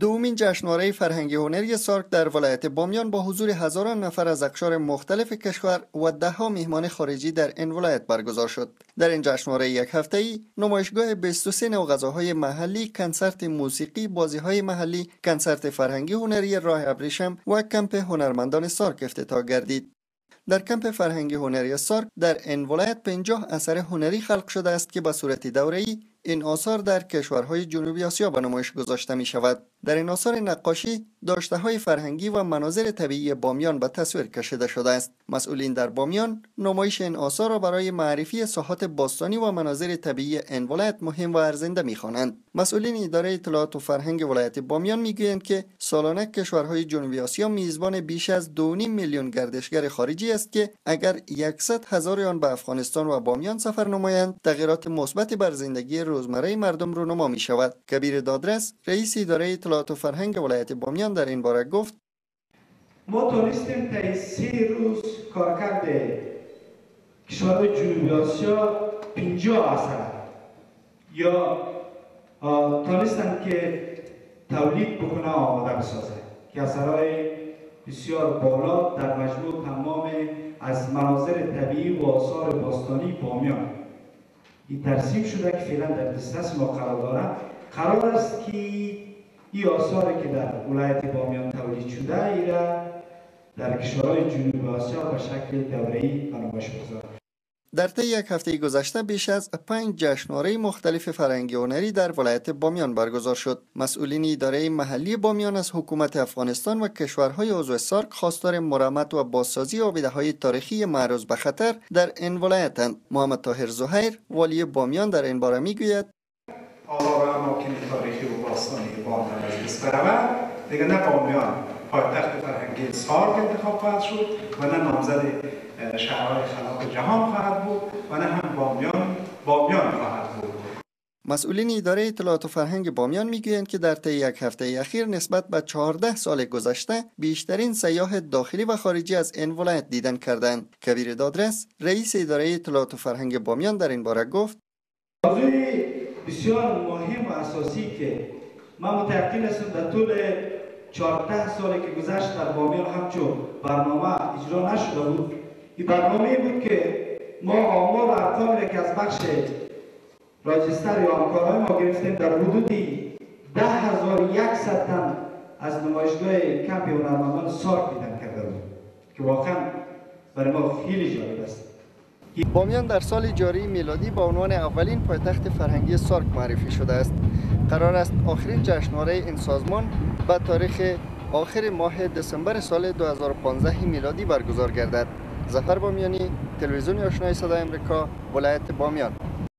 دومین جشنواره فرهنگی هنری سارک در ولایت بامیان با حضور هزاران نفر از اقشار مختلف کشور و ده ها میهمان خارجی در این ولایت برگزار شد. در این جشنواره یک هفته ای نمایشگاه 23 نوع غذاهای محلی، کنسرت موسیقی، بازی های محلی، کنسرت فرهنگی هنری راه ابریشم و کمپ هنرمندان سارک افتتاح گردید. در کمپ فرهنگی هنری سارک در این ولایت 50 اثر هنری خلق شده است که به صورت دوره‌ای این آثار در کشورهای جنوبی آسیا به نمایش گذاشته می شود. در این آثار نقاشی داشته های فرهنگی و مناظر طبیعی بامیان به تصویر کشیده شده است. مسئولین در بامیان نمایش این آثار را برای معرفی ساحات باستانی و مناظر طبیعی این ولایت مهم و ارزنده می خوانند. مسئولین اداره اطلاعات و فرهنگ ولایت بامیان می‌گویند که سالانه کشورهای جنوبی آسیا میزبان بیش از 2.5 میلیون گردشگر خارجی است که اگر 100 هزار آن به افغانستان و بامیان سفر نمایند تغییرات مثبتی بر زندگی روزمره مردم رونما می شود کبیر دادرس رئیس اداره اطلاعات و فرهنگ ولایت بامیان در این باره گفت ما تونستیم تا سه روز کارکرد کشورهای جنوبی آسیا 50 اثر. یا تونستن که تولید بکنه آماده بسازه. که اثرهای بسیار بالا در مجموع تمام از مناظر طبیعی و آثار باستانی بامیان. این ترسیم شده که فعلا در دسترس ما قرار داره قرار است که این آثاری که در ولایت بامیان تولید شده ایره در کشورهای جنوب آسیا به شکل دوره‌ای به نمایش بگذارد. در طی یک هفته گذشته بیش از پنج جشنواره مختلف فرهنگی هنری در ولایت بامیان برگزار شد. مسئولین اداره محلی بامیان از حکومت افغانستان و کشورهای عضو سارک خواستار مرمت و بازسازی آبیده های تاریخی معروض به خطر در این ولایتند. محمد طاهر زهیر والی بامیان در این باره می‌گوید آثار اماکن تاریخی و باستانی بامیان دیگه نه بامیان پایتخت فرهنگی سارک انتخاب خواهد شد و نه نامزد شهرهای خلاق جهان خواهد بود و نه هم بامیان بامیان خواهد بود. مسئولین اداره اطلاعات و فرهنگ بامیان می‌گویند که در طی یک هفته اخیر نسبت به 14 سال گذشته بیشترین سیاه داخلی و خارجی از این ولایت دیدن کردند. کبیر دادرس رئیس اداره اطلاعات و فرهنگ بامیان در این باره گفت موضوع بسیار مهم و اساسی که من متأکد هستم در طول 14 سالی که گذشت در بامیان همچون برنامه اجرا نشده بود. این برنامه بود که ما آمار ارقامی که از بخش راجستر یا همکارهای ما گرفتیم در حدودی ده هزار یک تن از نمایشگاه کمپ هنرمندان سارک دیدن کرده بود که واقعا برای ما خیلی جالب است. بامیان در سال جاری میلادی با عنوان اولین پایتخت فرهنگی سارک معرفی شده است. قرار است آخرین جشنواره این سازمان به تاریخ آخر ماه دسامبر سال 2015 میلادی برگزار گردد. زفر بامیانی تلویزیون آشنای صدای امریکا ولایت بامیان.